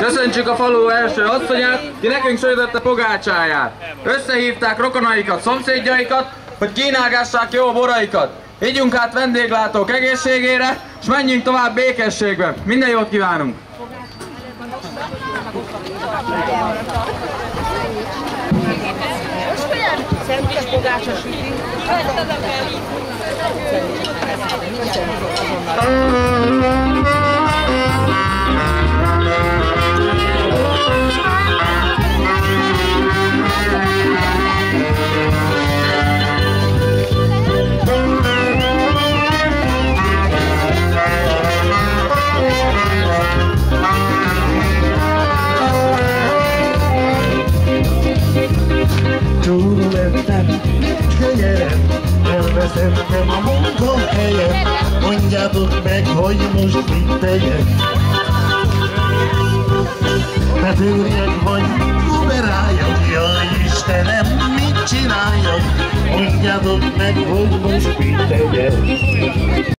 Köszöntsük a falu első asszonyát, ki nekünk sütött pogácsáját. Összehívták rokonaikat, szomszédjaikat, hogy kínálgassák jó boraikat. Ígyunk át vendéglátók egészségére, és menjünk tovább békességbe. Minden jót kívánunk! Szemtes pogácsa süti. Túl lettem, könyörem, elveszettem a munkahelyet, mondjátok meg, hogy most mit tegyek. Betörjek vagy kuberáljak, jaj Istenem, mit csináljak? Mondjátok meg, hogy most.